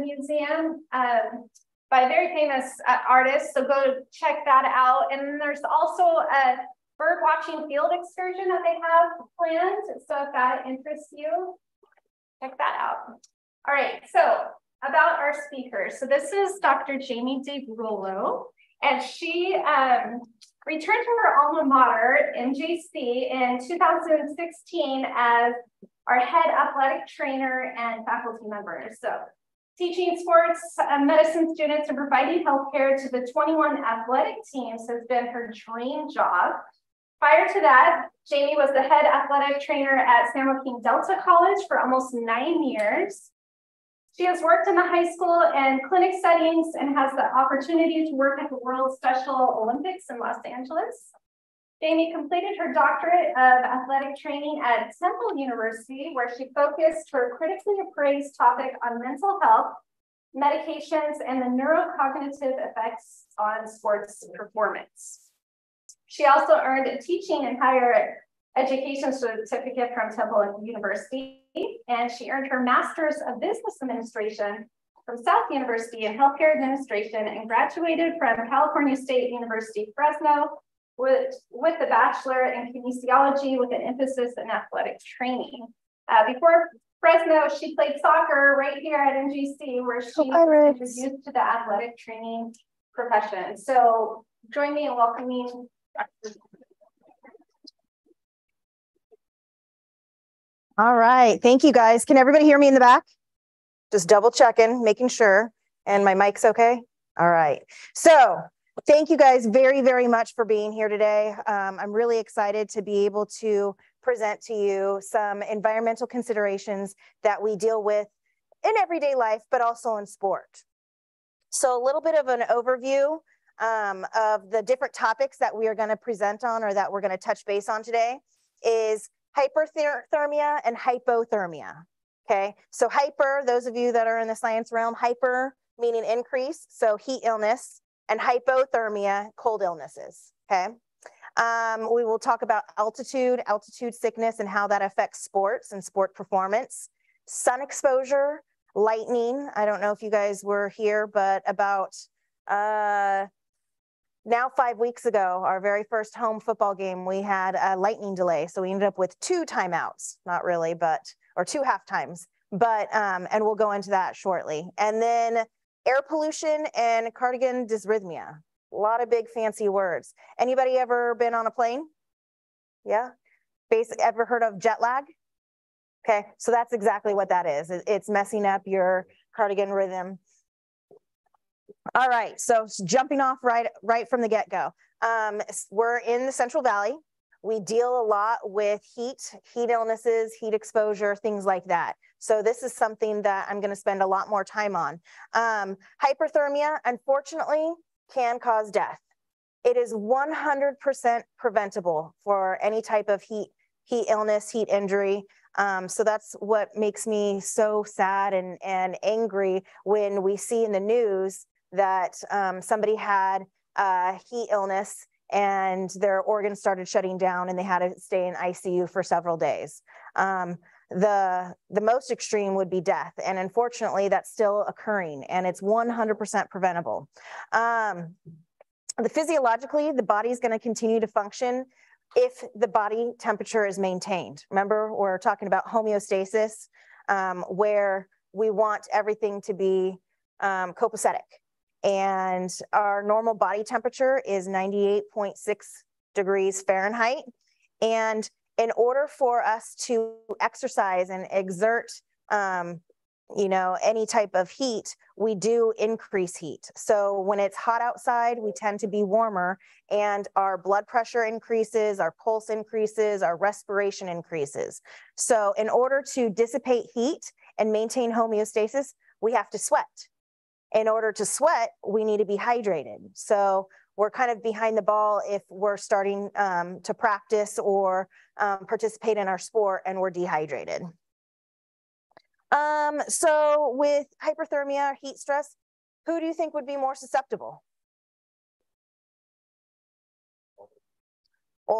museum um, by a very famous uh, artist. So go check that out. And there's also a bird watching field excursion that they have planned. So if that interests you, check that out. All right, so about our speakers. So this is Dr. Jamie DeRollo, and she um, returned to her alma mater, MJC, in 2016 as our head athletic trainer and faculty member. So teaching sports uh, medicine students and providing healthcare to the 21 athletic teams has been her dream job. Prior to that, Jamie was the head athletic trainer at San Joaquin Delta College for almost nine years. She has worked in the high school and clinic settings and has the opportunity to work at the World Special Olympics in Los Angeles. Jamie completed her doctorate of athletic training at Temple University, where she focused her critically appraised topic on mental health, medications, and the neurocognitive effects on sports performance. She also earned a teaching and higher education certificate from Temple University, and she earned her master's of business administration from South University in healthcare administration and graduated from California State University, Fresno with, with a bachelor in kinesiology with an emphasis in athletic training. Uh, before Fresno, she played soccer right here at MJC, where she was introduced to the athletic training profession. So join me in welcoming All right. Thank you guys. Can everybody hear me in the back? Just double checking, making sure. And my mic's okay? All right. So thank you guys very, very much for being here today. Um, I'm really excited to be able to present to you some environmental considerations that we deal with in everyday life, but also in sport. So a little bit of an overview um, of the different topics that we are going to present on or that we're going to touch base on today is hyperthermia and hypothermia. Okay, so hyper, those of you that are in the science realm, hyper meaning increase, so heat illness, and hypothermia, cold illnesses. Okay, um, we will talk about altitude, altitude sickness, and how that affects sports and sport performance, sun exposure, lightning. I don't know if you guys were here, but about uh, now five weeks ago, our very first home football game, we had a lightning delay. So we ended up with two timeouts, not really, but, or two half times, but, um, and we'll go into that shortly. And then air pollution and circadian dysrhythmia. A lot of big fancy words. Anybody ever been on a plane? Yeah. Ever heard of jet lag? Okay, so that's exactly what that is. It's messing up your circadian rhythm. All right, so jumping off right, right from the get-go. Um, we're in the Central Valley. We deal a lot with heat, heat illnesses, heat exposure, things like that. So this is something that I'm gonna spend a lot more time on. Um, hyperthermia, unfortunately, can cause death. It is 100% preventable for any type of heat, heat illness, heat injury. Um, so that's what makes me so sad and, and angry when we see in the news that um, somebody had a heat illness and their organs started shutting down and they had to stay in ICU for several days. Um, the, the most extreme would be death. And unfortunately, that's still occurring and it's 100% preventable. Um, the physiologically, the body is going to continue to function if the body temperature is maintained. Remember, we're talking about homeostasis, um, where we want everything to be um, copacetic and our normal body temperature is 98.6 degrees Fahrenheit. And in order for us to exercise and exert, um, you know, any type of heat, we do increase heat. So when it's hot outside, we tend to be warmer and our blood pressure increases, our pulse increases, our respiration increases. So in order to dissipate heat and maintain homeostasis, we have to sweat in order to sweat, we need to be hydrated. So we're kind of behind the ball if we're starting um, to practice or um, participate in our sport and we're dehydrated. Um, so with hyperthermia, or heat stress, who do you think would be more susceptible?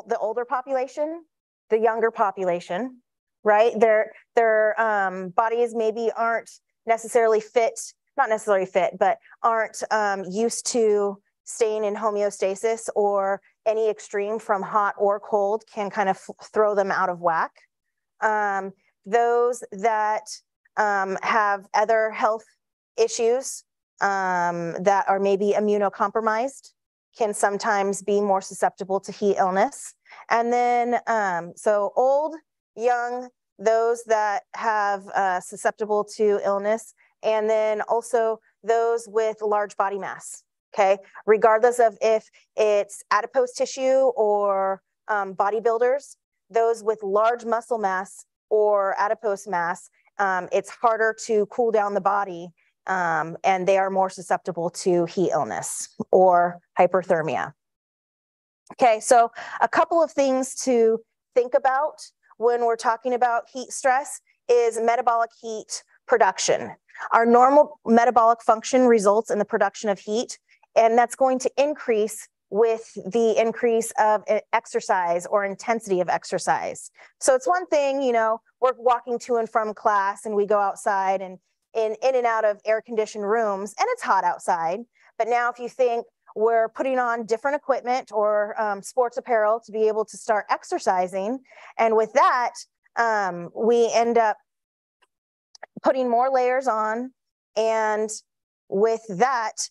the older population, the younger population, right? Their, their um, bodies maybe aren't necessarily fit not necessarily fit, but aren't um, used to staying in homeostasis or any extreme from hot or cold can kind of throw them out of whack. Um, those that um, have other health issues um, that are maybe immunocompromised can sometimes be more susceptible to heat illness. And then, um, so old, young, those that have uh, susceptible to illness, and then also those with large body mass. Okay, regardless of if it's adipose tissue or um, bodybuilders, those with large muscle mass or adipose mass, um, it's harder to cool down the body um, and they are more susceptible to heat illness or hyperthermia. Okay, so a couple of things to think about when we're talking about heat stress is metabolic heat production. Our normal metabolic function results in the production of heat, and that's going to increase with the increase of exercise or intensity of exercise. So it's one thing, you know, we're walking to and from class and we go outside and in, in and out of air conditioned rooms and it's hot outside. But now if you think we're putting on different equipment or um, sports apparel to be able to start exercising. And with that, um, we end up putting more layers on. And with that,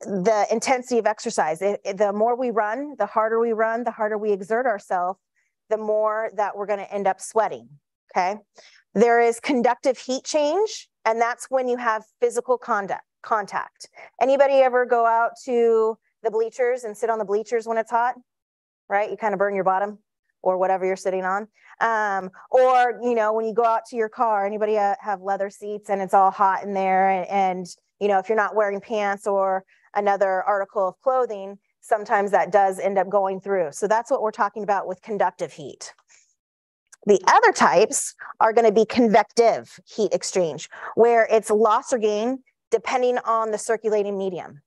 the intensity of exercise, it, it, the more we run, the harder we run, the harder we exert ourselves, the more that we're going to end up sweating. Okay. There is conductive heat change, and that's when you have physical conduct contact. Anybody ever go out to the bleachers and sit on the bleachers when it's hot? Right? You kind of burn your bottom or whatever you're sitting on. Um, or, you know, when you go out to your car, anybody uh, have leather seats and it's all hot in there. And, and, you know, if you're not wearing pants or another article of clothing, sometimes that does end up going through. So that's what we're talking about with conductive heat. The other types are going to be convective heat exchange, where it's loss or gain depending on the circulating medium.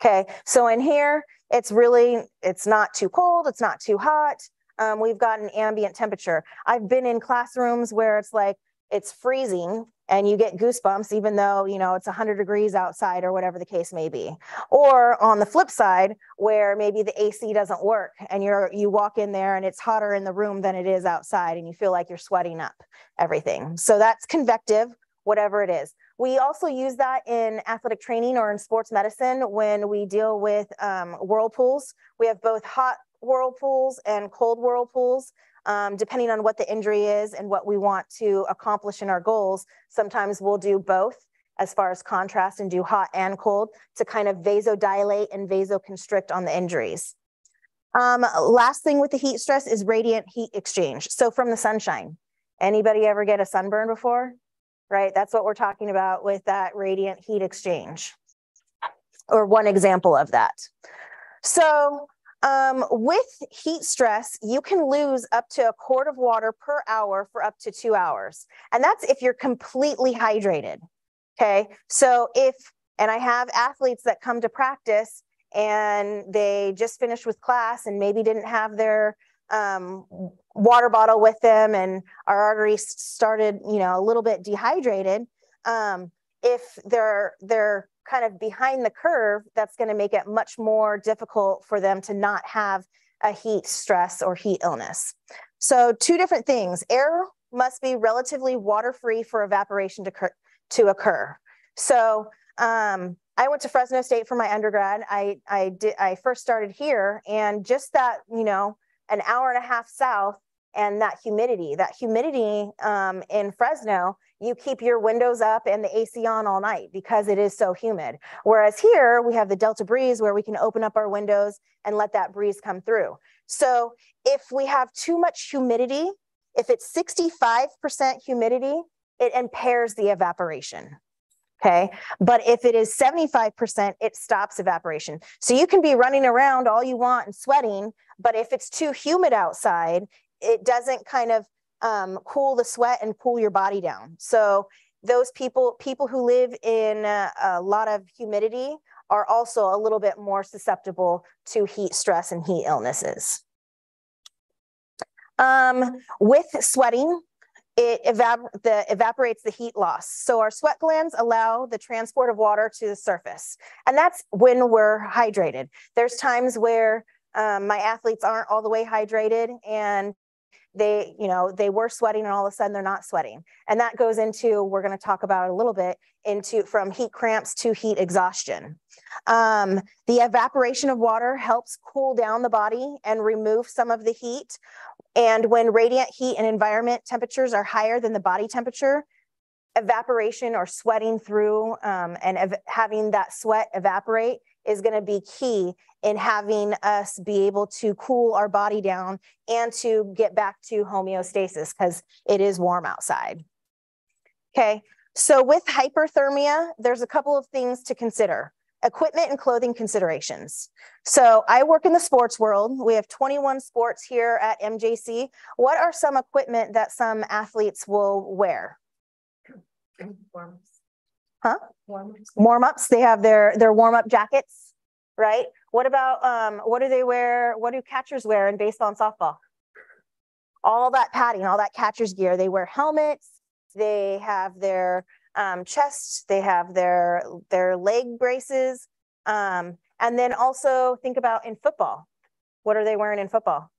Okay, so in here, it's really, it's not too cold, it's not too hot. Um, we've got an ambient temperature. I've been in classrooms where it's like, it's freezing and you get goosebumps even though you know it's 100 degrees outside or whatever the case may be. Or on the flip side where maybe the ac doesn't work and you're you walk in there and it's hotter in the room than it is outside and you feel like you're sweating up everything. So that's convective whatever it is. We also use that in athletic training or in sports medicine when we deal with um, whirlpools. We have both hot whirlpools and cold whirlpools, um, depending on what the injury is and what we want to accomplish in our goals. Sometimes we'll do both as far as contrast and do hot and cold to kind of vasodilate and vasoconstrict on the injuries. Um, last thing with the heat stress is radiant heat exchange. So from the sunshine, anybody ever get a sunburn before? right? That's what we're talking about with that radiant heat exchange, or one example of that. So um, with heat stress, you can lose up to a quart of water per hour for up to two hours. And that's if you're completely hydrated. Okay. So if, and I have athletes that come to practice and they just finished with class and maybe didn't have their um, water bottle with them and our arteries started, you know, a little bit dehydrated, um, if they're they're kind of behind the curve, that's going to make it much more difficult for them to not have a heat stress or heat illness. So two different things. Air must be relatively water-free for evaporation to, occur, to occur. So um, I went to Fresno State for my undergrad. I I did I first started here, and just that you know an hour and a half south and that humidity that humidity um, in fresno you keep your windows up and the ac on all night because it is so humid whereas here we have the delta breeze where we can open up our windows and let that breeze come through so if we have too much humidity if it's 65% humidity it impairs the evaporation Okay. But if it is 75%, it stops evaporation. So you can be running around all you want and sweating, but if it's too humid outside, it doesn't kind of um, cool the sweat and cool your body down. So those people, people who live in a, a lot of humidity are also a little bit more susceptible to heat stress and heat illnesses. Um, with sweating, it evap the, evaporates the heat loss. So our sweat glands allow the transport of water to the surface. And that's when we're hydrated. There's times where um, my athletes aren't all the way hydrated and they, you know, they were sweating and all of a sudden they're not sweating. And that goes into, we're going to talk about a little bit into from heat cramps to heat exhaustion. Um, the evaporation of water helps cool down the body and remove some of the heat. And when radiant heat and environment temperatures are higher than the body temperature, evaporation or sweating through um, and having that sweat evaporate is going to be key in having us be able to cool our body down and to get back to homeostasis because it is warm outside. Okay, so with hyperthermia, there's a couple of things to consider. Equipment and clothing considerations. So I work in the sports world. We have 21 sports here at MJC. What are some equipment that some athletes will wear? Huh? Warm-ups. Warm-ups, they have their, their warm-up jackets, right? What about, um, what do they wear? What do catchers wear in baseball and softball? All that padding, all that catcher's gear. They wear helmets, they have their um, chest, they have their, their leg braces. Um, and then also think about in football. What are they wearing in football?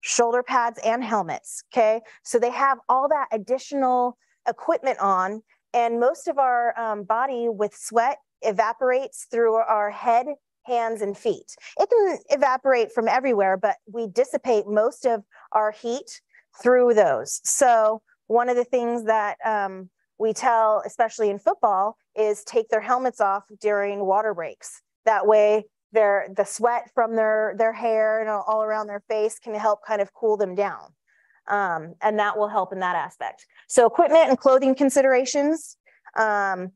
Shoulder pads and helmets. Okay. So they have all that additional equipment on, and most of our um, body with sweat evaporates through our head, hands, and feet. It can evaporate from everywhere, but we dissipate most of our heat through those. So one of the things that um, we tell, especially in football, is take their helmets off during water breaks. That way, their the sweat from their their hair and all around their face can help kind of cool them down, um, and that will help in that aspect. So, equipment and clothing considerations. Um,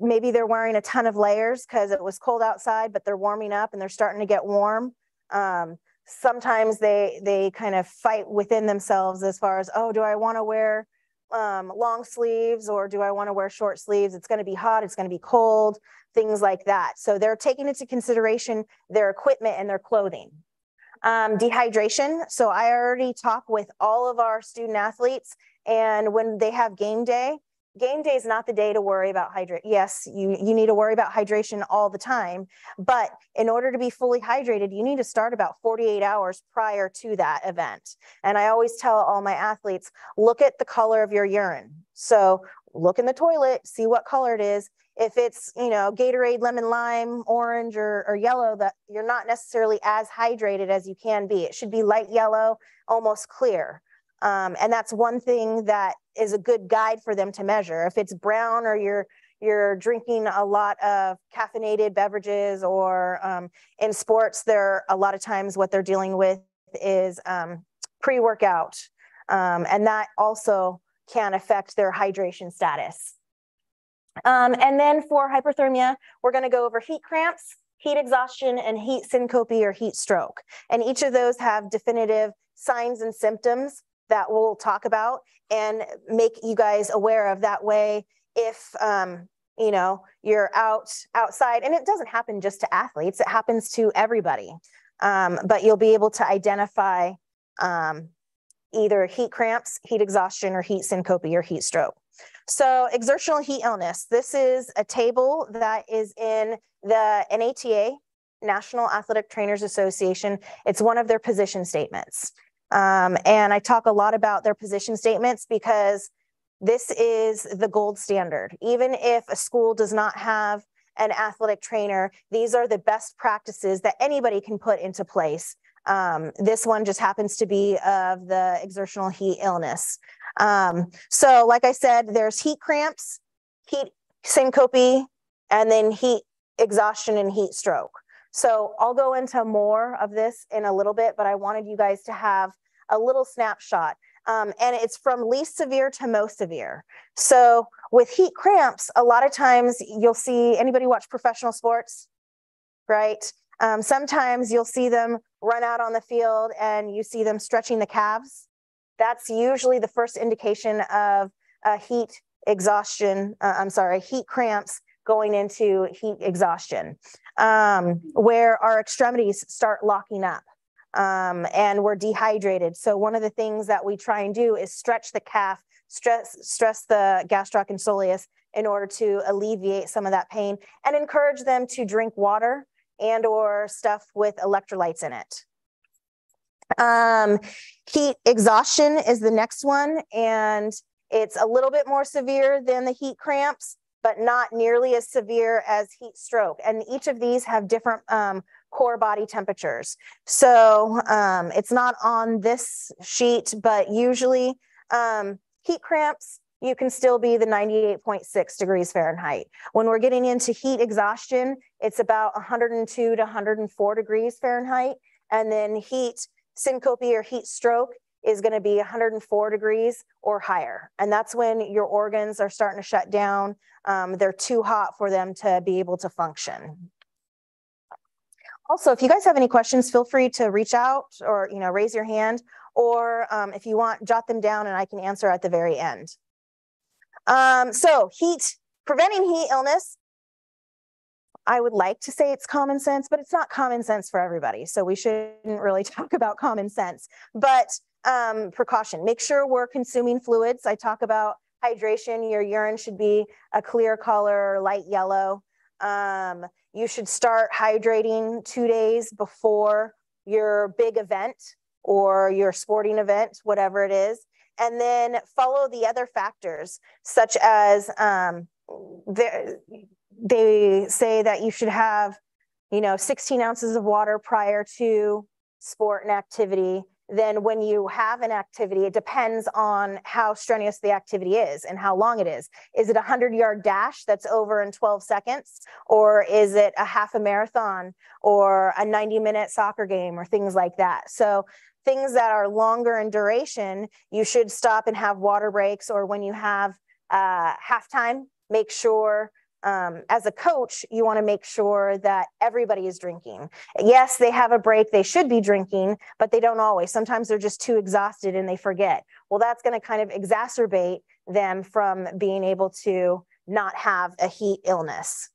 maybe they're wearing a ton of layers because it was cold outside, but they're warming up and they're starting to get warm. Um, sometimes they they kind of fight within themselves as far as oh, do I want to wear um, long sleeves or do I want to wear short sleeves? It's going to be hot, it's going to be cold, things like that. So they're taking into consideration their equipment and their clothing. Um, dehydration. So I already talk with all of our student athletes, and when they have game day, game day is not the day to worry about hydrate. Yes, you, you need to worry about hydration all the time, but in order to be fully hydrated, you need to start about 48 hours prior to that event. And I always tell all my athletes, look at the color of your urine. So look in the toilet, see what color it is. If it's, you know, Gatorade, lemon, lime, orange, or, or yellow, that you're not necessarily as hydrated as you can be. It should be light yellow, almost clear. Um, and that's one thing that is a good guide for them to measure. If it's brown or you're you're drinking a lot of caffeinated beverages or um, in sports, there a lot of times what they're dealing with is um, pre-workout. Um, and that also can affect their hydration status. Um, and then for hyperthermia, we're gonna go over heat cramps, heat exhaustion, and heat syncope or heat stroke. And each of those have definitive signs and symptoms that we'll talk about and make you guys aware of. That way if um, you know you're out outside and it doesn't happen just to athletes it happens to everybody. Um, but you'll be able to identify um, either heat cramps heat exhaustion or heat syncope or heat stroke so exertional heat illness this is a table that is in the nata national athletic trainers association it's one of their position statements um, and I talk a lot about their position statements because this is the gold standard. Even if a school does not have an athletic trainer, these are the best practices that anybody can put into place. Um, this one just happens to be of the exertional heat illness. Um, so, like I said, there's heat cramps, heat syncope, and then heat exhaustion and heat stroke. So I'll go into more of this in a little bit, but I wanted you guys to have a little snapshot. Um, and it's from least severe to most severe. So with heat cramps, a lot of times you'll see anybody watch professional sports, right? Um, sometimes you'll see them run out on the field and you see them stretching the calves. That's usually the first indication of heat exhaustion. Uh, I'm sorry, heat cramps going into heat exhaustion, um, where our extremities start locking up. um, and we're dehydrated. So one of the things that we try and do is stretch the calf, stress, stress the gastroc and soleus in order to alleviate some of that pain and encourage them to drink water and or stuff with electrolytes in it. Um, heat exhaustion is the next one, and it's a little bit more severe than the heat cramps, but not nearly as severe as heat stroke. And each of these have different um, core body temperatures. So um, it's not on this sheet, but usually um, heat cramps, you can still be the 98.6 degrees Fahrenheit. When we're getting into heat exhaustion, it's about 102 to 104 degrees Fahrenheit. And then heat syncope or heat stroke is going to be 104 degrees or higher. And that's when your organs are starting to shut down. Um, they're too hot for them to be able to function. Also, if you guys have any questions, feel free to reach out or you know raise your hand, or um, if you want, jot them down and I can answer at the very end. Um, so heat, preventing heat illness. I would like to say it's common sense, but it's not common sense for everybody. So we shouldn't really talk about common sense. But um, precaution, make sure we're consuming fluids. I talk about hydration. Your urine should be a clear color, light yellow. Um, you should start hydrating two days before your big event or your sporting event, whatever it is. And then follow the other factors, such as um, they say that you should have, you know, 16 ounces of water prior to sport and activity then when you have an activity, it depends on how strenuous the activity is and how long it is. Is it a 100 yard dash that's over in 12 seconds? Or is it a half a marathon or a 90 minute soccer game or things like that? So things that are longer in duration, you should stop and have water breaks or when you have uh, halftime, make sure um, as a coach, you want to make sure that everybody is drinking. Yes, they have a break, they should be drinking, but they don't always. Sometimes they're just too exhausted and they forget. Well, that's going to kind of exacerbate them from being able to not have a heat illness.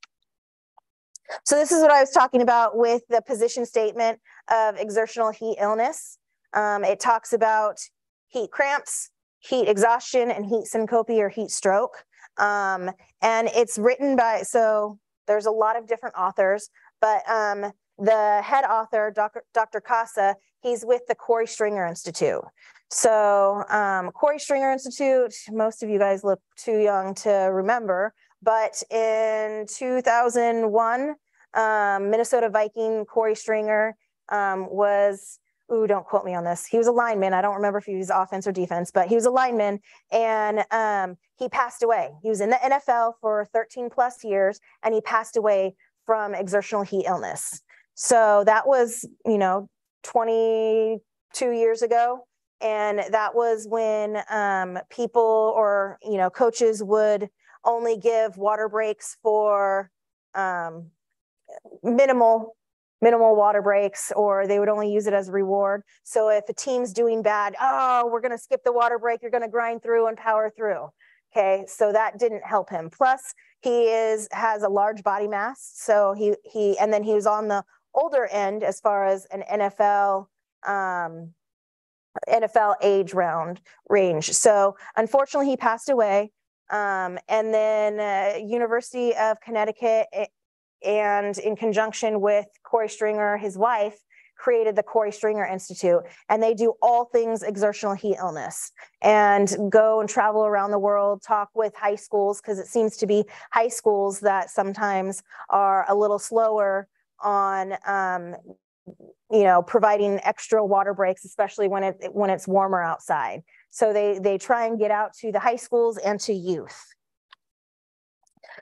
So, this is what I was talking about with the position statement of exertional heat illness. Um, it talks about heat cramps, heat exhaustion, and heat syncope or heat stroke. Um, and it's written by, so there's a lot of different authors, but um, the head author, Dr. Dr. Casa, he's with the Korey Stringer Institute. So um, Korey Stringer Institute, most of you guys look too young to remember, but in 2001, um, Minnesota Viking Korey Stringer um, was ooh, don't quote me on this. He was a lineman. I don't remember if he was offense or defense, but he was a lineman and um, he passed away. He was in the NFL for 13 plus years and he passed away from exertional heat illness. So that was, you know, 22 years ago. And that was when um, people or, you know, coaches would only give water breaks for um, minimal minimal water breaks or they would only use it as a reward. So if a team's doing bad, oh, we're going to skip the water break, you're going to grind through and power through. Okay, so that didn't help him. Plus, he is has a large body mass, so he he and then he was on the older end as far as an NFL um, NFL age round range. So unfortunately, he passed away. Um, and then uh, University of Connecticut and in conjunction with Korey Stringer, his wife, created the Korey Stringer Institute, and they do all things exertional heat illness and go and travel around the world, talk with high schools, because it seems to be high schools that sometimes are a little slower on um, you know providing extra water breaks especially when it when it's warmer outside. So they they try and get out to the high schools and to youth.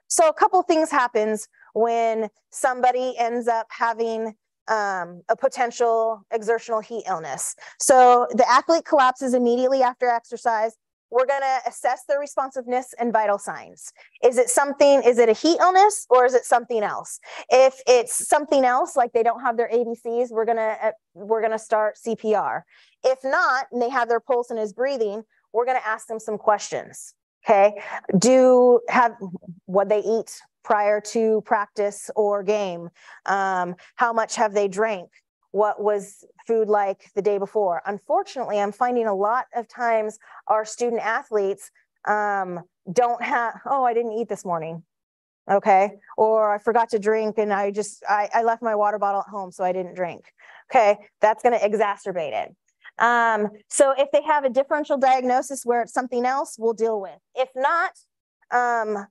So a couple things happens when somebody ends up having um, a potential exertional heat illness. So the athlete collapses immediately after exercise. We're going to assess their responsiveness and vital signs. Is it something, is it a heat illness or is it something else? If it's something else, like they don't have their ABCs, we're going to, uh, we're going to start CPR. If not, and they have their pulse and is breathing, we're going to ask them some questions. Okay. Do have what they eat prior to practice or game? Um, how much have they drank? what was food like the day before. Unfortunately, I'm finding a lot of times our student athletes um, don't have, oh, I didn't eat this morning. Okay. Or I forgot to drink and I just, I, I left my water bottle at home, so I didn't drink. Okay. That's going to exacerbate it. Um, so if they have a differential diagnosis where it's something else, we'll deal with. If not, um,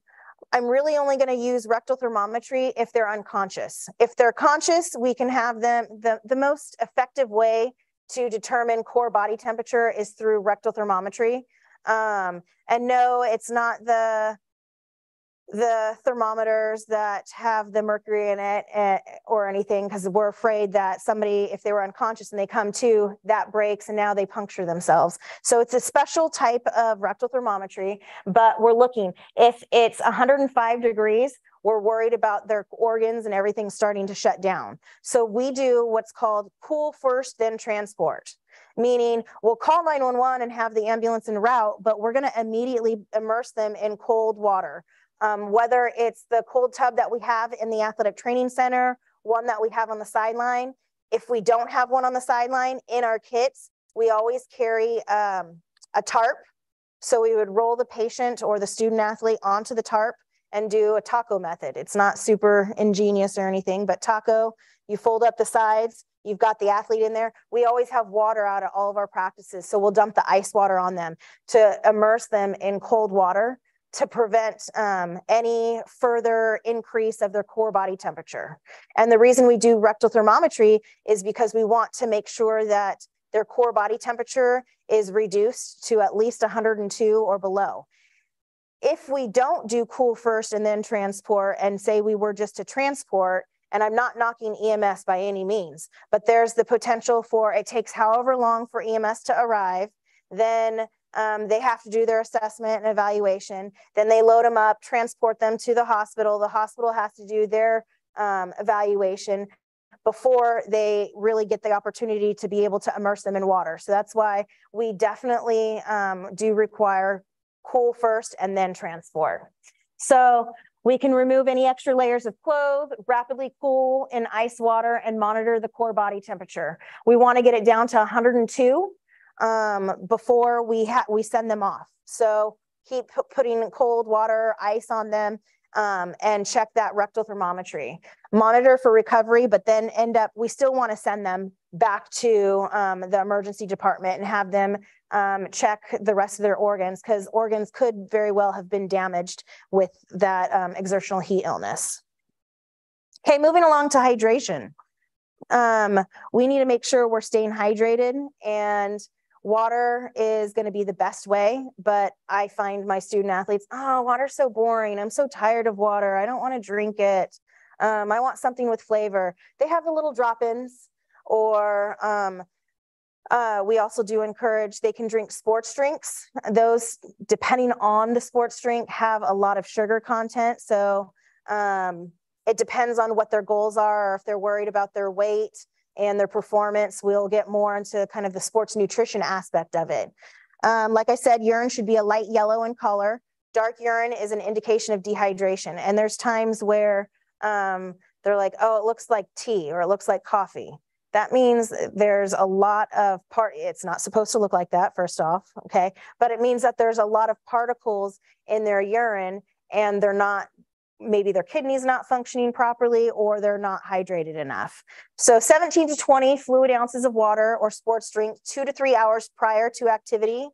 I'm really only going to use rectal thermometry if they're unconscious. If they're conscious, we can have them, the, the most effective way to determine core body temperature is through rectal thermometry. Um, and no, it's not the the thermometers that have the mercury in it uh, or anything because we're afraid that somebody if they were unconscious and they come to that breaks and now they puncture themselves. So it's a special type of rectal thermometry but we're looking if it's 105 degrees we're worried about their organs and everything starting to shut down. So we do what's called cool first then transport meaning we'll call 911 and have the ambulance en route but we're going to immediately immerse them in cold water um, whether it's the cold tub that we have in the athletic training center, one that we have on the sideline. If we don't have one on the sideline in our kits, we always carry um, a tarp. So we would roll the patient or the student athlete onto the tarp and do a taco method. It's not super ingenious or anything, but taco, you fold up the sides, you've got the athlete in there. We always have water out at all of our practices. So we'll dump the ice water on them to immerse them in cold water to prevent um, any further increase of their core body temperature. And the reason we do rectal thermometry is because we want to make sure that their core body temperature is reduced to at least 102 or below. If we don't do cool first and then transport and say we were just to transport, and I'm not knocking EMS by any means, but there's the potential for it takes however long for EMS to arrive, then um, they have to do their assessment and evaluation. Then they load them up, transport them to the hospital. The hospital has to do their um, evaluation before they really get the opportunity to be able to immerse them in water. So that's why we definitely um, do require cool first and then transport. So we can remove any extra layers of clothes, rapidly cool in ice water and monitor the core body temperature. We wanna get it down to 102 um, before we ha- we send them off. So keep putting cold water, ice on them, um, and check that rectal thermometry. Monitor for recovery, but then end up, we still want to send them back to um, the emergency department and have them um, check the rest of their organs because organs could very well have been damaged with that um, exertional heat illness. Okay, moving along to hydration. Um, we need to make sure we're staying hydrated and water is going to be the best way but i find my student athletes oh water's so boring. I'm so tired of water. I don't want to drink it. Um, i want something with flavor. They have the little drop-ins or um, uh, we also do encourage they can drink sports drinks. Those depending on the sports drink have a lot of sugar content. So um, it depends on what their goals are or if they're worried about their weight and their performance. We'll get more into kind of the sports nutrition aspect of it. Um, like I said, urine should be a light yellow in color. Dark urine is an indication of dehydration. And there's times where um, they're like, oh, it looks like tea or it looks like coffee. That means there's a lot of part, it's not supposed to look like that, first off, okay? But it means that there's a lot of particles in their urine and they're not maybe their kidneys not functioning properly or they're not hydrated enough. So 17 to 20 fluid ounces of water or sports drink two to three hours prior to activity.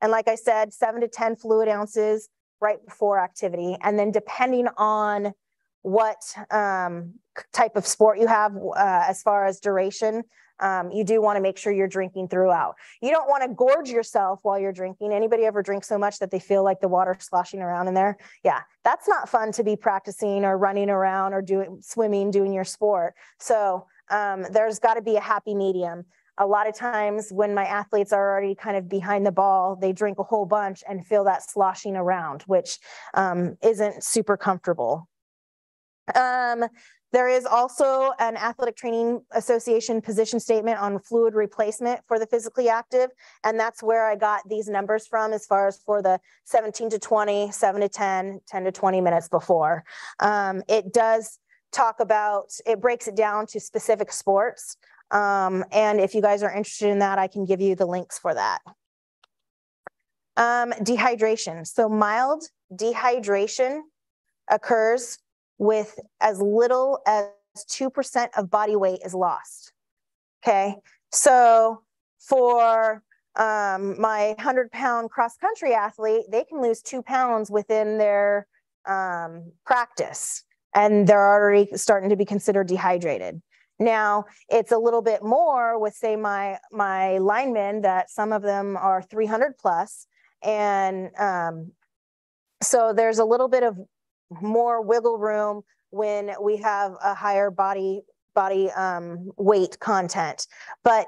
And like I said, seven to 10 fluid ounces right before activity. And then depending on what um, type of sport you have uh, as far as duration, um, you do want to make sure you're drinking throughout. You don't want to gorge yourself while you're drinking. Anybody ever drink so much that they feel like the water sloshing around in there? Yeah, that's not fun to be practicing or running around or doing swimming, doing your sport. So um, there's got to be a happy medium. A lot of times when my athletes are already kind of behind the ball, they drink a whole bunch and feel that sloshing around, which um, isn't super comfortable. Um, there is also an Athletic Training Association position statement on fluid replacement for the physically active. And that's where I got these numbers from as far as for the 17 to 20, 7 to 10, 10 to 20 minutes before. Um, it does talk about, it breaks it down to specific sports. Um, and if you guys are interested in that, I can give you the links for that. Um, dehydration. So mild dehydration occurs with as little as 2% of body weight is lost. Okay. So for um, my 100 pound cross country athlete, they can lose two pounds within their um, practice and they're already starting to be considered dehydrated. Now it's a little bit more with say my my linemen that some of them are 300 plus, and um, so there's a little bit of more wiggle room when we have a higher body body um, weight content. But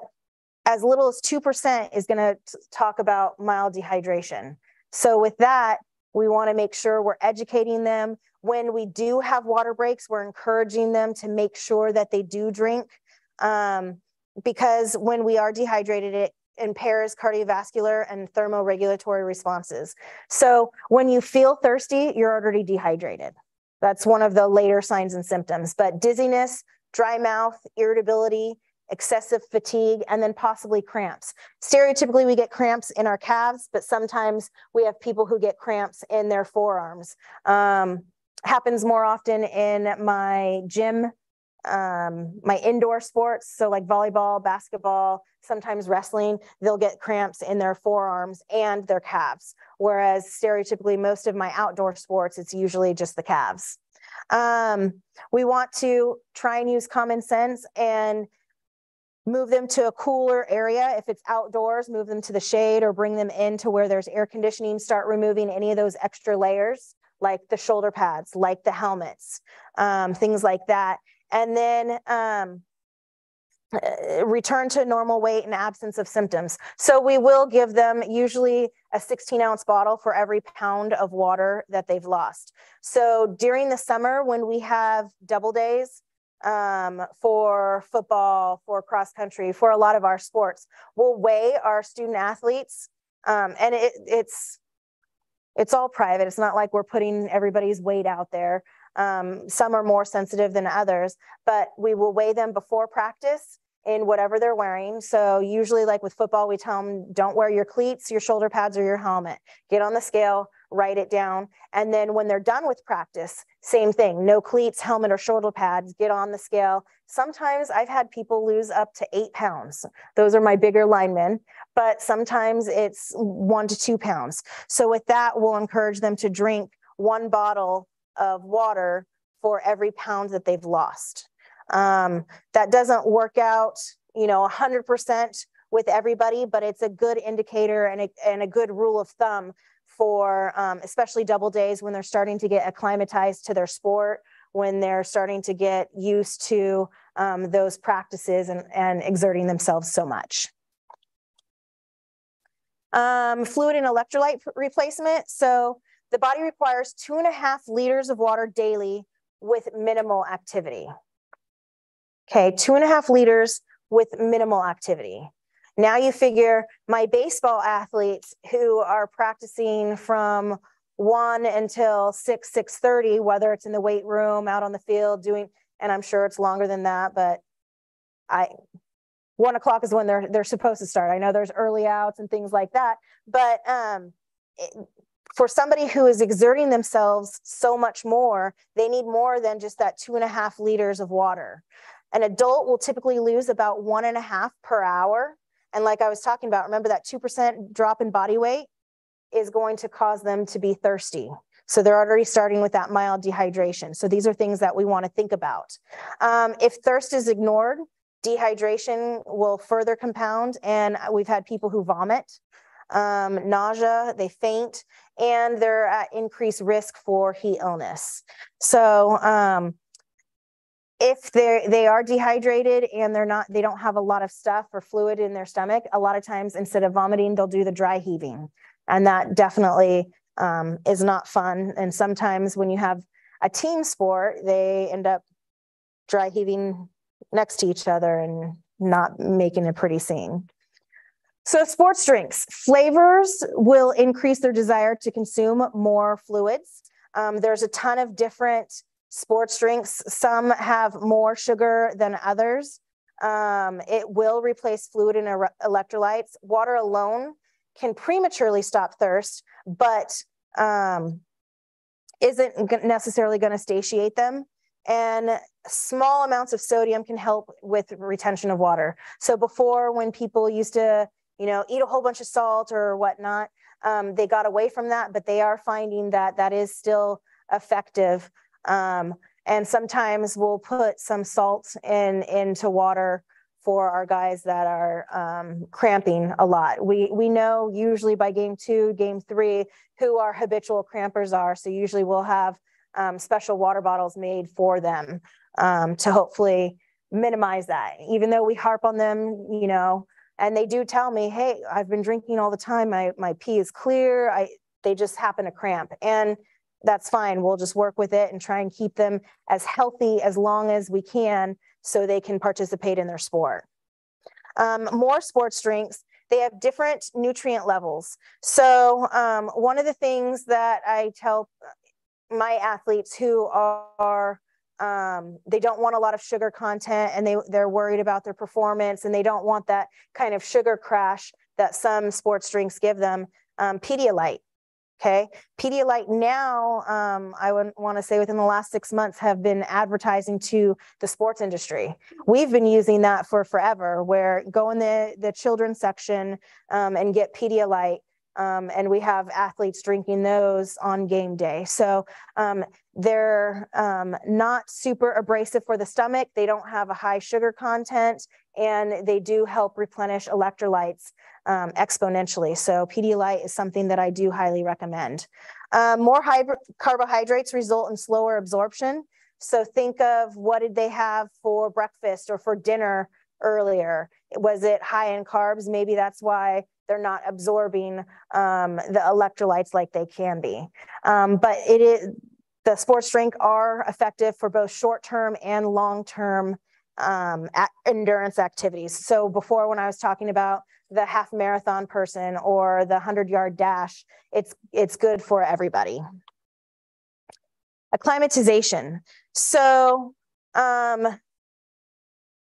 as little as 2% is going to talk about mild dehydration. So with that, we want to make sure we're educating them. When we do have water breaks, we're encouraging them to make sure that they do drink um, because when we are dehydrated, it impairs cardiovascular and thermoregulatory responses. So when you feel thirsty, you're already dehydrated. That's one of the later signs and symptoms. But dizziness, dry mouth, irritability, excessive fatigue, and then possibly cramps. Stereotypically, we get cramps in our calves, but sometimes we have people who get cramps in their forearms. Um, happens more often in my gym, um, my indoor sports, so like volleyball, basketball, sometimes wrestling, they'll get cramps in their forearms and their calves. Whereas stereotypically, most of my outdoor sports, it's usually just the calves. Um, we want to try and use common sense and move them to a cooler area. If it's outdoors, move them to the shade or bring them into where there's air conditioning. Start removing any of those extra layers, like the shoulder pads, like the helmets, um, things like that. And then um, uh, return to normal weight and absence of symptoms. So we will give them usually a 16 ounce bottle for every pound of water that they've lost. So during the summer, when we have double days, um, for football, for cross country, for a lot of our sports. We'll weigh our student athletes, um, and it, it's it's all private. It's not like we're putting everybody's weight out there. Um, some are more sensitive than others, but we will weigh them before practice in whatever they're wearing. So usually like with football, we tell them don't wear your cleats, your shoulder pads, or your helmet. Get on the scale, write it down. And then when they're done with practice, same thing, no cleats, helmet, or shoulder pads, get on the scale. Sometimes I've had people lose up to eight pounds. Those are my bigger linemen, but sometimes it's one to two pounds. So with that, we'll encourage them to drink one bottle of water for every pound that they've lost. Um, that doesn't work out, you know, 100% with everybody, but it's a good indicator and a, and a good rule of thumb for um, especially double days when they're starting to get acclimatized to their sport, when they're starting to get used to um, those practices and, and exerting themselves so much. Um, fluid and electrolyte replacement. So the body requires two and a half liters of water daily with minimal activity. Okay, two and a half liters with minimal activity. Now you figure my baseball athletes who are practicing from one until six, six thirty, whether it's in the weight room, out on the field, doing, and I'm sure it's longer than that, but I one o'clock is when they're they're supposed to start. I know there's early outs and things like that, but um, it, for somebody who is exerting themselves so much more, they need more than just that two and a half liters of water. An adult will typically lose about one and a half per hour. And like I was talking about, remember that 2% drop in body weight is going to cause them to be thirsty. So they're already starting with that mild dehydration. So these are things that we want to think about. Um, if thirst is ignored, dehydration will further compound. And we've had people who vomit, um, nausea, they faint, and they're at increased risk for heat illness. So um, if they they are dehydrated and they're not they don't have a lot of stuff or fluid in their stomach a lot of times instead of vomiting they'll do the dry heaving. And that definitely um, is not fun. And sometimes when you have a team sport they end up dry heaving next to each other and not making a pretty scene so sports drinks flavors will increase their desire to consume more fluids um, there's a ton of different sports drinks. Some have more sugar than others. Um, it will replace fluid and electrolytes. Water alone can prematurely stop thirst, but um, isn't necessarily going to satiate them. And small amounts of sodium can help with retention of water. So before, when people used to, you know, eat a whole bunch of salt or whatnot, um, they got away from that, but they are finding that that is still effective. Um, and sometimes we'll put some salt in into water for our guys that are um, cramping a lot. We we know usually by game two, game three, who our habitual crampers are. So usually we'll have um, special water bottles made for them um, to hopefully minimize that. Even though we harp on them, you know, and they do tell me, "Hey, I've been drinking all the time. My my pee is clear. I they just happen to cramp." And that's fine. We'll just work with it and try and keep them as healthy as long as we can so they can participate in their sport. Um, more sports drinks, they have different nutrient levels. So um, one of the things that I tell my athletes who are um, they don't want a lot of sugar content and they, they're worried about their performance and they don't want that kind of sugar crash that some sports drinks give them. Um, Pedialyte Okay. Pedialyte now, um, I would want to say within the last six months, have been advertising to the sports industry. We've been using that for forever, where go in the, the children's section um, and get Pedialyte. Um, and we have athletes drinking those on game day. So um, they're um, not super abrasive for the stomach. They don't have a high sugar content, and they do help replenish electrolytes um, exponentially. So Pedialyte is something that I do highly recommend. Um, more carbohydrates result in slower absorption. So think of what did they have for breakfast or for dinner earlier? Was it high in carbs? Maybe that's why they're not absorbing um, the electrolytes like they can be. Um, but it is the sports drink are effective for both short-term and long-term um, endurance activities. So before when I was talking about the half marathon person or the 100 yard dash, it's, it's good for everybody. Acclimatization. So um,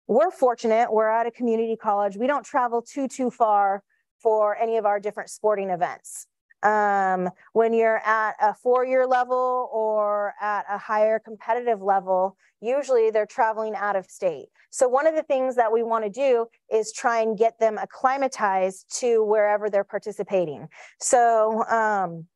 we're fortunate, we're at a community college. We don't travel too, too far for any of our different sporting events. Um, when you're at a four-year level or at a higher competitive level, usually they're traveling out of state. So one of the things that we want to do is try and get them acclimatized to wherever they're participating. So um,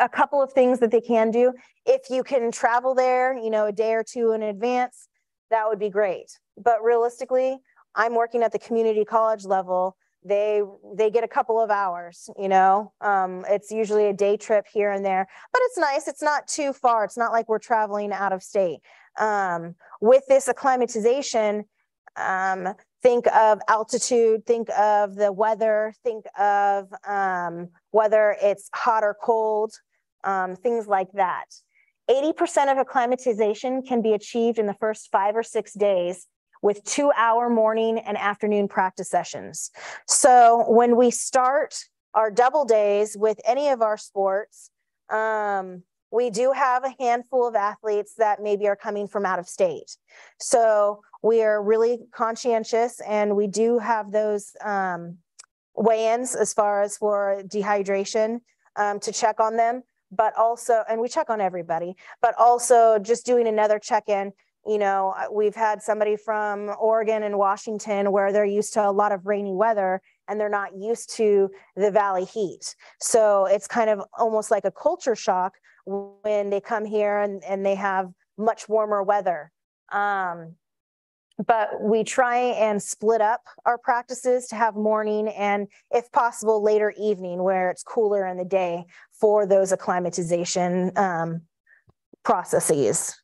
a couple of things that they can do. If you can travel there, you know, a day or two in advance, that would be great. But realistically, I'm working at the community college level they they get a couple of hours you know? Um, it's usually a day trip here and there but it's nice. It's not too far. It's not like we're traveling out of state. Um, with this acclimatization um, think of altitude think of the weather think of um, whether it's hot or cold um, things like that. 80% of acclimatization can be achieved in the first five or six days with two hour morning and afternoon practice sessions. So when we start our double days with any of our sports, um, we do have a handful of athletes that maybe are coming from out of state. So we are really conscientious and we do have those um, weigh-ins as far as for dehydration um, to check on them, but also, and we check on everybody, but also just doing another check-in you know, we've had somebody from Oregon and Washington where they're used to a lot of rainy weather and they're not used to the valley heat. So it's kind of almost like a culture shock when they come here and, and they have much warmer weather. Um, but we try and split up our practices to have morning and if possible later evening where it's cooler in the day for those acclimatization um, processes.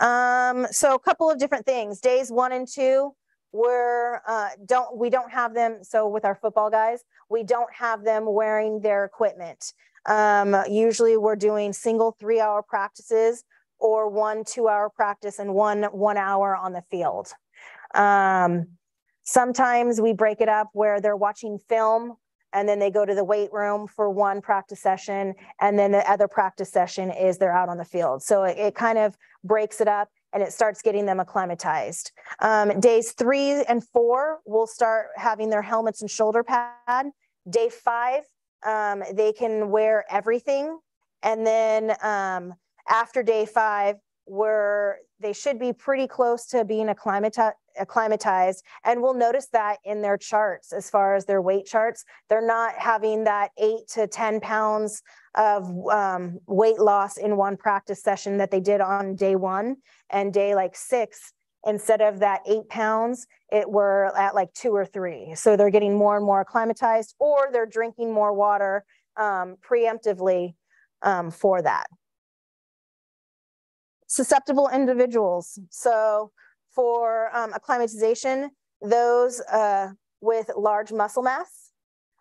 Um, so a couple of different things. Days one and two, we're uh, don't we don't have them. So with our football guys, we don't have them wearing their equipment. Um, usually we're doing single three hour practices or one two hour practice and one one hour on the field. Um, sometimes we break it up where they're watching film and then they go to the weight room for one practice session and then the other practice session is they're out on the field. So it, it kind of breaks it up and it starts getting them acclimatized. Um, days three and four will start having their helmets and shoulder pad. Day five um, they can wear everything. And then um, after day five where they should be pretty close to being acclimatized acclimatized and we'll notice that in their charts as far as their weight charts. They're not having that eight to ten pounds of um, weight loss in one practice session that they did on day one and day like six. Instead of that eight pounds it were at like two or three. So they're getting more and more acclimatized or they're drinking more water um, preemptively um, for that susceptible individuals so for um, acclimatization, those uh, with large muscle mass,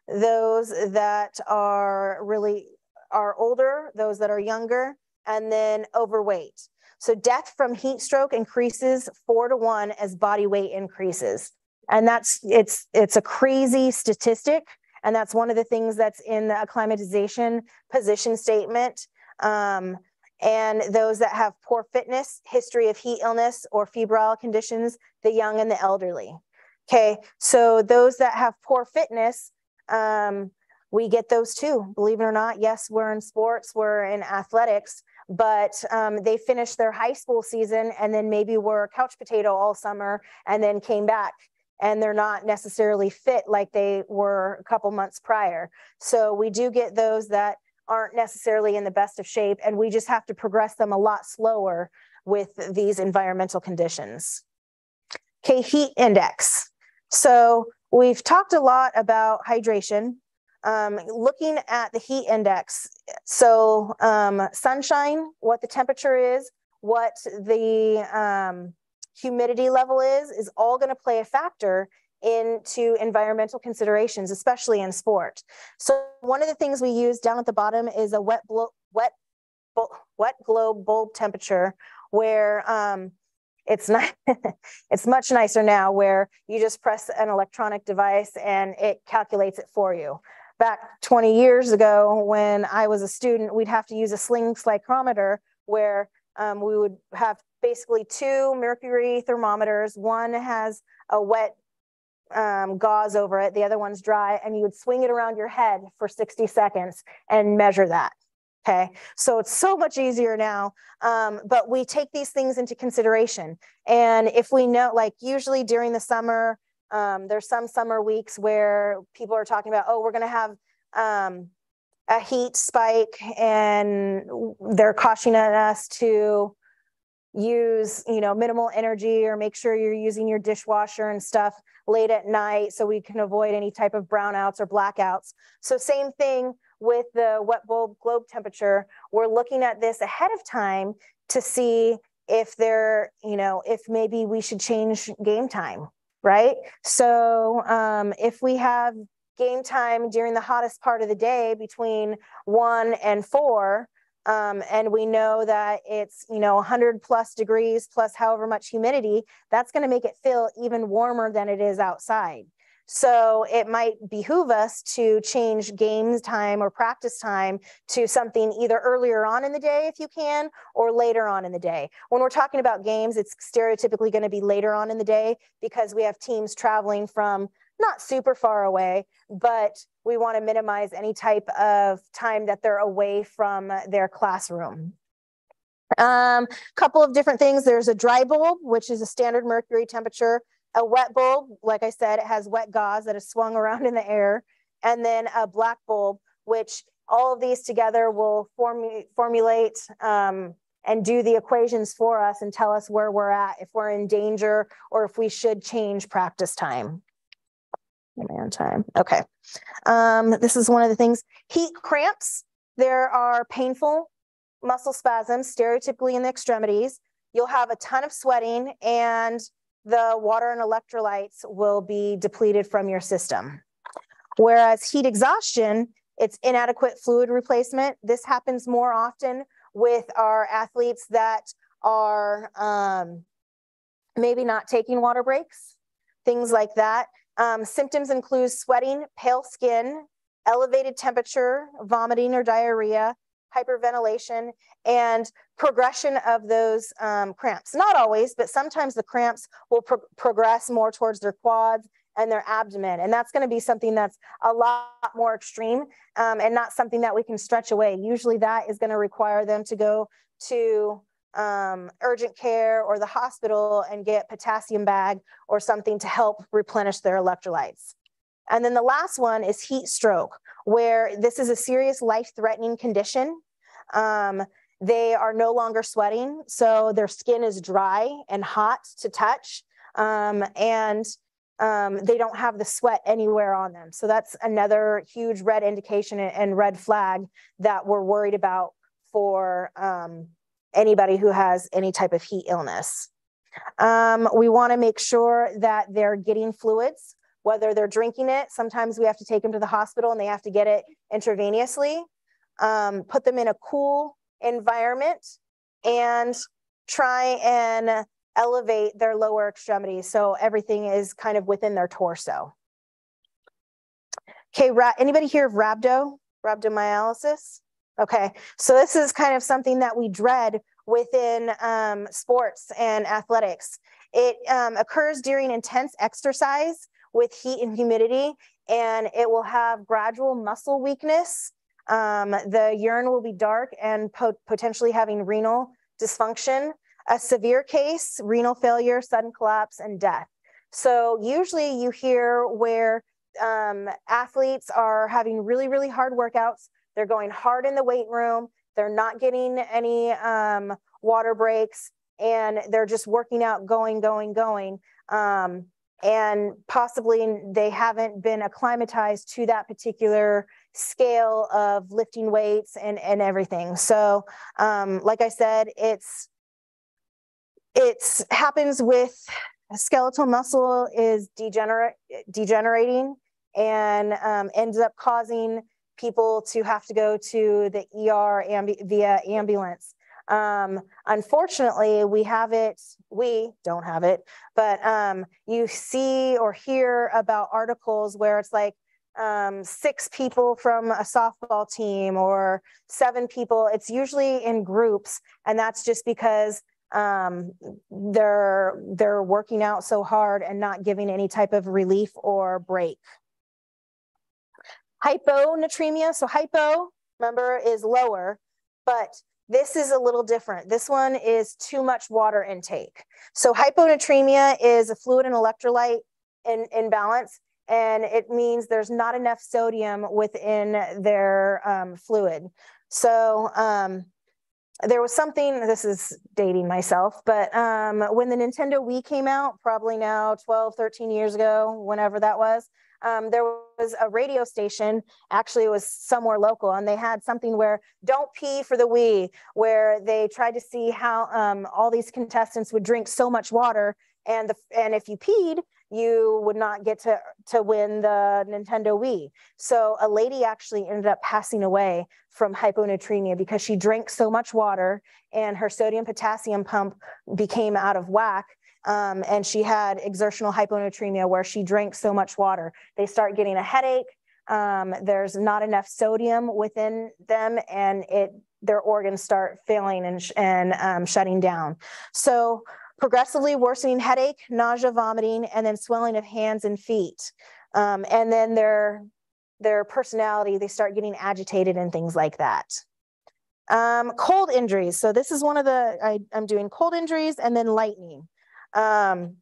those that are really are older, those that are younger, and then overweight. So death from heat stroke increases four to one as body weight increases. And that's it's it's a crazy statistic. And that's one of the things that's in the acclimatization position statement. Um, and those that have poor fitness, history of heat illness or febrile conditions, the young and the elderly. Okay, so those that have poor fitness, um, we get those too. Believe it or not, yes, we're in sports, we're in athletics, but um, they finished their high school season and then maybe were a couch potato all summer and then came back and they're not necessarily fit like they were a couple months prior. So we do get those that aren't necessarily in the best of shape, and we just have to progress them a lot slower with these environmental conditions. Okay, heat index. So we've talked a lot about hydration. Um, looking at the heat index, so um, sunshine, what the temperature is, what the um, humidity level is, is all going to play a factor into environmental considerations, especially in sport. So one of the things we use down at the bottom is a wet, wet, wet globe bulb temperature where um, it's not it's much nicer now where you just press an electronic device and it calculates it for you back 20 years ago when i was a student we'd have to use a sling psychrometer where um, we would have basically two mercury thermometers one has a wet um, gauze over it, the other one's dry, and you would swing it around your head for 60 seconds and measure that. Okay, so it's so much easier now, um, but we take these things into consideration. And if we know, like usually during the summer, um, there's some summer weeks where people are talking about, oh, we're going to have um, a heat spike, and they're cautioning us to use, you know, minimal energy or make sure you're using your dishwasher and stuff late at night so we can avoid any type of brownouts or blackouts. So same thing with the wet bulb globe temperature. We're looking at this ahead of time to see if there, you know, if maybe we should change game time, right? So um, if we have game time during the hottest part of the day between one and four, um, and we know that it's you know 100 plus degrees plus however much humidity that's going to make it feel even warmer than it is outside so it might behoove us to change games time or practice time to something either earlier on in the day if you can or later on in the day. When we're talking about games, it's stereotypically going to be later on in the day because we have teams traveling from not super far away, but we want to minimize any type of time that they're away from their classroom. Um, couple of different things. There's a dry bulb, which is a standard mercury temperature. A wet bulb, like I said, it has wet gauze that is swung around in the air. And then a black bulb, which all of these together will formu formulate um, and do the equations for us and tell us where we're at, if we're in danger or if we should change practice time. Man time. Okay. Um, this is one of the things. Heat cramps. There are painful muscle spasms, stereotypically in the extremities. You'll have a ton of sweating, and the water and electrolytes will be depleted from your system. Whereas heat exhaustion, it's inadequate fluid replacement. This happens more often with our athletes that are um, maybe not taking water breaks, things like that. Um, symptoms include sweating, pale skin, elevated temperature, vomiting or diarrhea, hyperventilation, and progression of those um, cramps. Not always, but sometimes the cramps will pro progress more towards their quads and their abdomen. And that's going to be something that's a lot more extreme um, and not something that we can stretch away. Usually that is going to require them to go to um, urgent care or the hospital and get potassium bag or something to help replenish their electrolytes. And then the last one is heat stroke, where this is a serious life threatening condition. Um, they are no longer sweating, so their skin is dry and hot to touch. Um, and um, they don't have the sweat anywhere on them. So that's another huge red indication and red flag that we're worried about for um, anybody who has any type of heat illness. Um, we want to make sure that they're getting fluids, whether they're drinking it. Sometimes we have to take them to the hospital and they have to get it intravenously. Um, put them in a cool environment and try and elevate their lower extremities so everything is kind of within their torso. Okay, anybody here of rhabdo, rhabdomyolysis? Okay, so this is kind of something that we dread within um, sports and athletics. It um, occurs during intense exercise with heat and humidity, and it will have gradual muscle weakness. Um, the urine will be dark and po potentially having renal dysfunction. A severe case, renal failure, sudden collapse, and death. So usually you hear where um, athletes are having really, really hard workouts they're going hard in the weight room. They're not getting any um, water breaks and they're just working out, going, going, going. Um, and possibly they haven't been acclimatized to that particular scale of lifting weights and, and everything. So, um, like I said, it's it's happens with skeletal muscle is degenerate degenerating and um, ends up causing people to have to go to the ER ambu via ambulance. Um, unfortunately, we have it, we don't have it, but um, you see or hear about articles where it's like um, six people from a softball team or seven people. It's usually in groups, and that's just because um, they're they're working out so hard and not giving any type of relief or break. Hyponatremia, so hypo, remember, is lower, but this is a little different. This one is too much water intake. So hyponatremia is a fluid and electrolyte in, imbalance, and it means there's not enough sodium within their um, fluid. So um, there was something, this is dating myself, but um, when the Nintendo Wii came out, probably now 12, 13 years ago, whenever that was, um, there was a radio station, actually it was somewhere local, and they had something where don't pee for the wee, where they tried to see how um, all these contestants would drink so much water, and the, and if you peed, you would not get to, to win the Nintendo Wii. So a lady actually ended up passing away from hyponatremia because she drank so much water and her sodium potassium pump became out of whack um, and she had exertional hyponatremia where she drank so much water. They start getting a headache. Um, there's not enough sodium within them, and it their organs start failing and, and um, shutting down. So progressively worsening headache, nausea, vomiting, and then swelling of hands and feet. Um, and then their their personality, they start getting agitated and things like that. Um, cold injuries. So this is one of the, I, I'm doing cold injuries and then lightning. Um,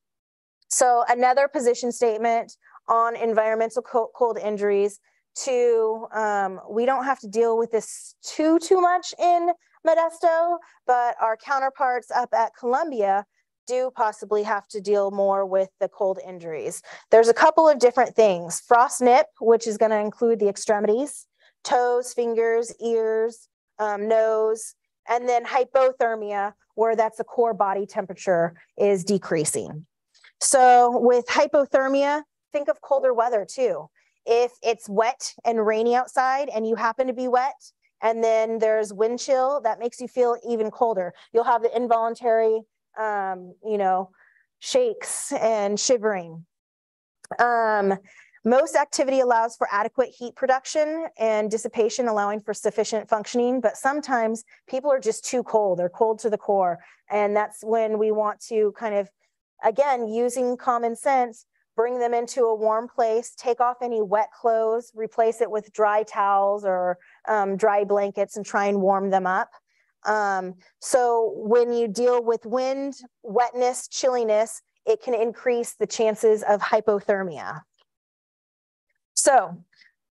so another position statement on environmental cold injuries to um, we don't have to deal with this too too much in Modesto, but our counterparts up at Columbia do possibly have to deal more with the cold injuries. There's a couple of different things. Frost nip, which is going to include the extremities, toes, fingers, ears, um, nose, and then hypothermia, where that's the core body temperature is decreasing. So with hypothermia, think of colder weather too. If it's wet and rainy outside and you happen to be wet, and then there's wind chill, that makes you feel even colder. You'll have the involuntary, um, you know, shakes and shivering. Um, Most activity allows for adequate heat production and dissipation, allowing for sufficient functioning, but sometimes people are just too cold. They're cold to the core. And that's when we want to kind of, again, using common sense, bring them into a warm place, take off any wet clothes, replace it with dry towels or um, dry blankets and try and warm them up. Um, so when you deal with wind, wetness, chilliness, it can increase the chances of hypothermia. So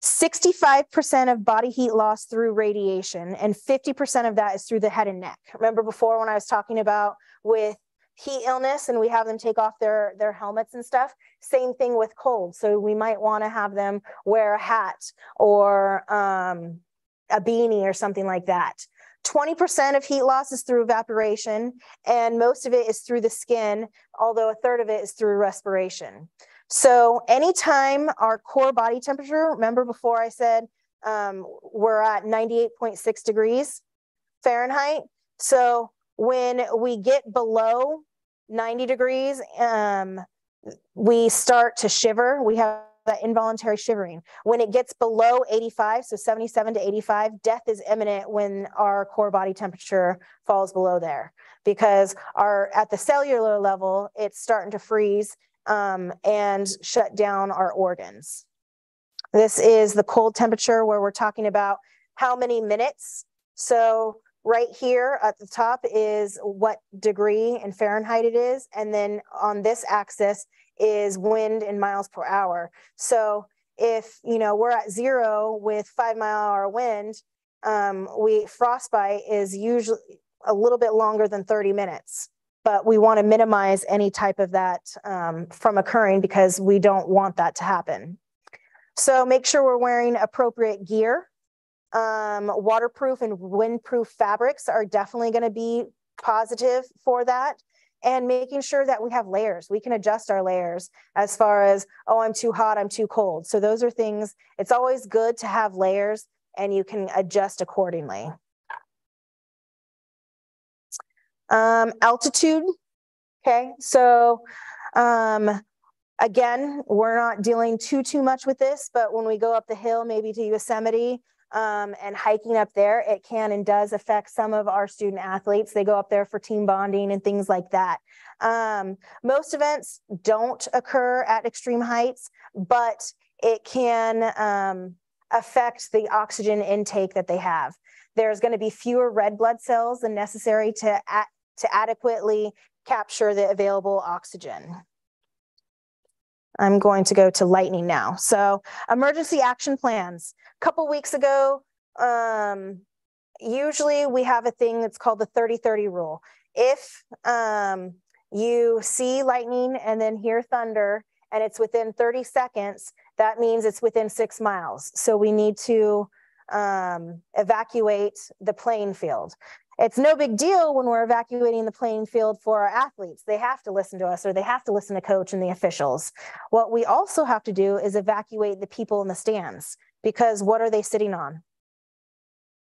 65% of body heat loss through radiation and 50% of that is through the head and neck. Remember before when I was talking about with heat illness and we have them take off their, their helmets and stuff, same thing with cold. So we might wanna have them wear a hat or um, a beanie or something like that. 20% of heat loss is through evaporation, and most of it is through the skin, although a third of it is through respiration. So anytime our core body temperature, remember before I said um, we're at 98.6 degrees Fahrenheit. So when we get below 90 degrees, um, we start to shiver. We have that involuntary shivering. When it gets below 85, so 77 to 85, death is imminent when our core body temperature falls below there because our at the cellular level, it's starting to freeze um, and shut down our organs. This is the cold temperature where we're talking about how many minutes. So right here at the top is what degree in Fahrenheit it is. And then on this axis is wind in miles per hour. So if you know we're at zero with five mile hour wind, um, we frostbite is usually a little bit longer than 30 minutes. But we want to minimize any type of that um, from occurring because we don't want that to happen. So make sure we're wearing appropriate gear. Um, waterproof and windproof fabrics are definitely going to be positive for that and making sure that we have layers. We can adjust our layers as far as, oh, I'm too hot, I'm too cold. So those are things, it's always good to have layers and you can adjust accordingly. Um, altitude, okay, so um, again, we're not dealing too, too much with this, but when we go up the hill, maybe to Yosemite, um, and hiking up there, it can and does affect some of our student athletes. They go up there for team bonding and things like that. Um, most events don't occur at extreme heights, but it can um, affect the oxygen intake that they have. There's going to be fewer red blood cells than necessary to, to adequately capture the available oxygen. I'm going to go to lightning now. So emergency action plans. A couple weeks ago, um, usually we have a thing that's called the 30-30 rule. If um, you see lightning and then hear thunder and it's within 30 seconds, that means it's within six miles. So we need to um, evacuate the playing field. It's no big deal when we're evacuating the playing field for our athletes. They have to listen to us or they have to listen to coach and the officials. What we also have to do is evacuate the people in the stands because what are they sitting on?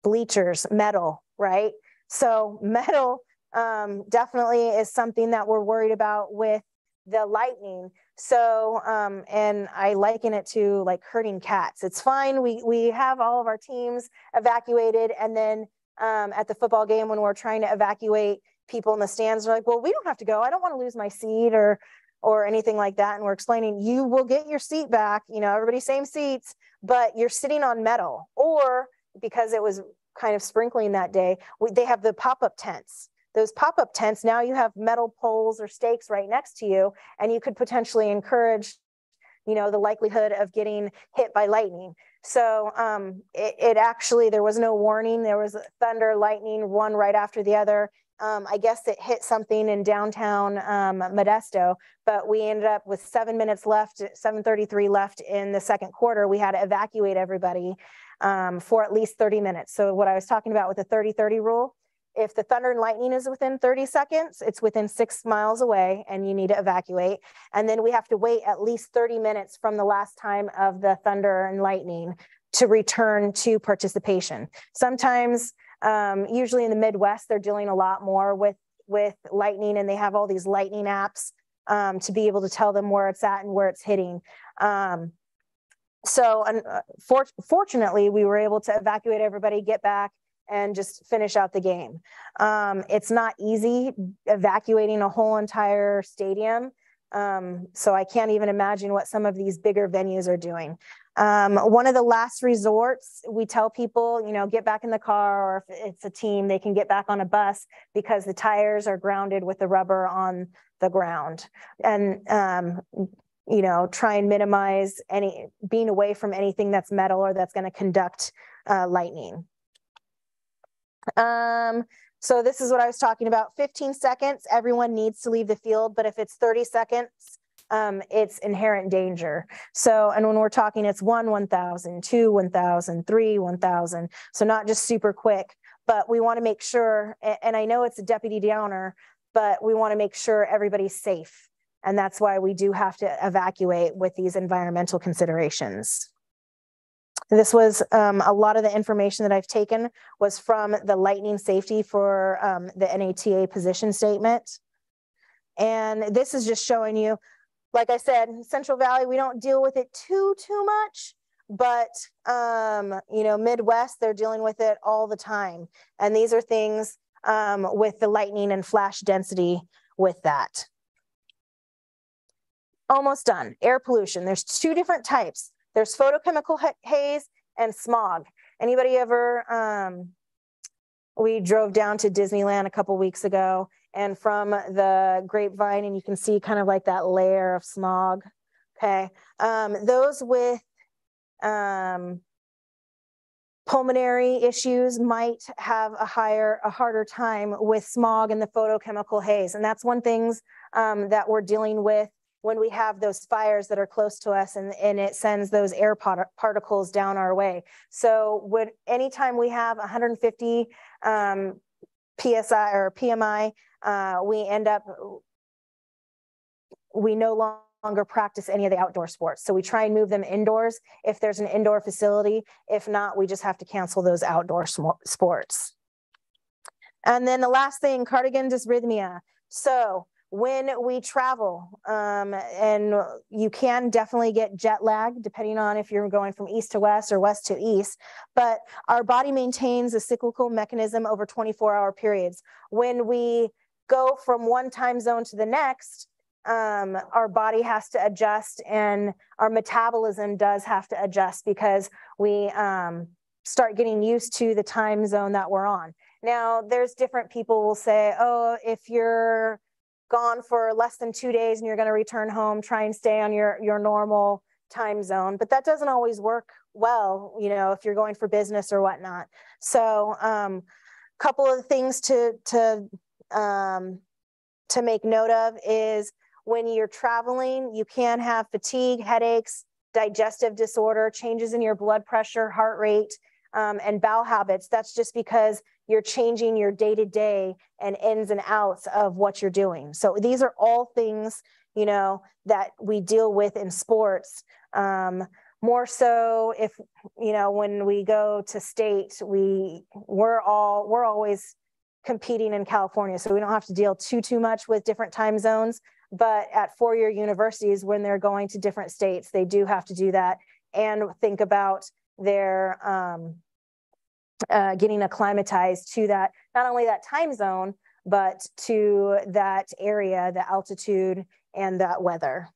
Bleachers, metal, right? So metal um, definitely is something that we're worried about with the lightning. So, um, and I liken it to like herding cats. It's fine. We we have all of our teams evacuated, and then um, at the football game when we're trying to evacuate people in the stands. They're like, well, we don't have to go. I don't want to lose my seat or or anything like that. And we're explaining you will get your seat back. You know, everybody same seats, but you're sitting on metal. Or because it was kind of sprinkling that day, we, they have the pop-up tents. Those pop-up tents, now you have metal poles or stakes right next to you, and you could potentially encourage you know, the likelihood of getting hit by lightning. So um, it, it, actually, there was no warning. There was thunder, lightning, one right after the other. Um, I guess it hit something in downtown um, Modesto, but we ended up with seven minutes left, 7.33 left in the second quarter. We had to evacuate everybody um, for at least 30 minutes. So what I was talking about with the 30-30 rule, if the thunder and lightning is within 30 seconds, it's within six miles away and you need to evacuate. And then we have to wait at least 30 minutes from the last time of the thunder and lightning to return to participation. Sometimes, um, usually in the Midwest, they're dealing a lot more with, with lightning and they have all these lightning apps um, to be able to tell them where it's at and where it's hitting. Um, so uh, for, fortunately, we were able to evacuate everybody, get back, and just finish out the game. Um, it's not easy evacuating a whole entire stadium. Um, so I can't even imagine what some of these bigger venues are doing. Um, one of the last resorts, we tell people, you know, get back in the car, or if it's a team, they can get back on a bus because the tires are grounded with the rubber on the ground. And, um, you know, try and minimize any being away from anything that's metal or that's going to conduct uh, lightning. Um, so this is what I was talking about. 15 seconds, everyone needs to leave the field, but if it's 30 seconds, um, it's inherent danger. So, and when we're talking, it's one, 1,000, two, 1,000, three, 1,000. So not just super quick, but we want to make sure, and I know it's a Debbie downer, but we want to make sure everybody's safe. And that's why we do have to evacuate with these environmental considerations. This was um, a lot of the information that I've taken was from the lightning safety for um, the NATA position statement. And this is just showing you, like I said, Central Valley, we don't deal with it too, too much, but um, you know, Midwest, they're dealing with it all the time. And these are things um, with the lightning and flash density with that. Almost done, air pollution. There's two different types. There's photochemical haze and smog. Anybody ever, um, we drove down to Disneyland a couple weeks ago and from the grapevine and you can see kind of like that layer of smog. Okay. Um, those with um, pulmonary issues might have a higher, a harder time with smog and the photochemical haze. And that's one things um, that we're dealing with when we have those fires that are close to us and, and it sends those air particles down our way. So would anytime we have 150 um, PSI or PMI, uh, we end up, we no longer practice any of the outdoor sports. So we try and move them indoors if there's an indoor facility. If not, we just have to cancel those outdoor sports. And then the last thing, circadian dysrhythmia. So when we travel um, and you can definitely get jet lag depending on if you're going from east to west or west to east but our body maintains a cyclical mechanism over 24 hour periods. When we go from one time zone to the next um, our body has to adjust and our metabolism does have to adjust because we um, start getting used to the time zone that we're on. Now there's different people will say oh if you're gone for less than two days and you're going to return home, try and stay on your, your normal time zone. But that doesn't always work well, you know, if you're going for business or whatnot. So a um, couple of things to, to, um, to make note of is when you're traveling, you can have fatigue, headaches, digestive disorder, changes in your blood pressure, heart rate, um, and bowel habits. That's just because you're changing your day to day and ins and outs of what you're doing. So these are all things, you know, that we deal with in sports. Um, more so if, you know, when we go to state, we, we're all, we're always competing in California. So we don't have to deal too, too much with different time zones. But at four-year universities, when they're going to different states, they do have to do that and think about their um, uh, getting acclimatized to that, not only that time zone, but to that area, the altitude and that weather.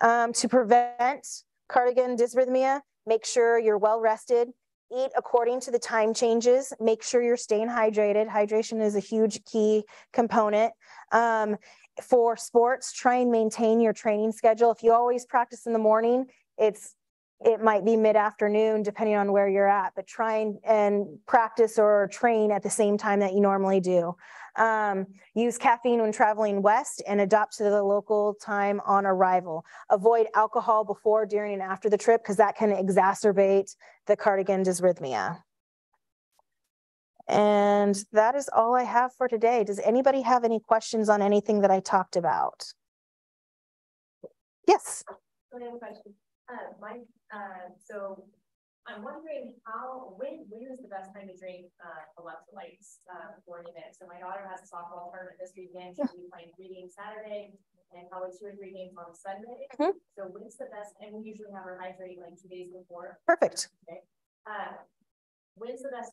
Um, to prevent circadian dysrhythmia, make sure you're well rested, eat according to the time changes, make sure you're staying hydrated. Hydration is a huge key component. Um, for sports, try and maintain your training schedule. If you always practice in the morning, it's it might be mid-afternoon depending on where you're at but try and, and, practice or train at the same time that you normally do. Um, use caffeine when traveling west and adopt to the local time on arrival. Avoid alcohol before during and after the trip because that can exacerbate the circadian dysrhythmia. And that is all i have for today. Does anybody have any questions on anything that i talked about? Yes. I have a question. Uh, my, uh, so I'm wondering how, when, when is the best time to drink, uh, electrolytes, uh, for an event? So my daughter has a softball tournament this weekend, she'll be playing three games Saturday, and probably two or three games on Sunday. Mhm. So when's the best, and we usually have her hydrate like two days before, Perfect. uh, when's the best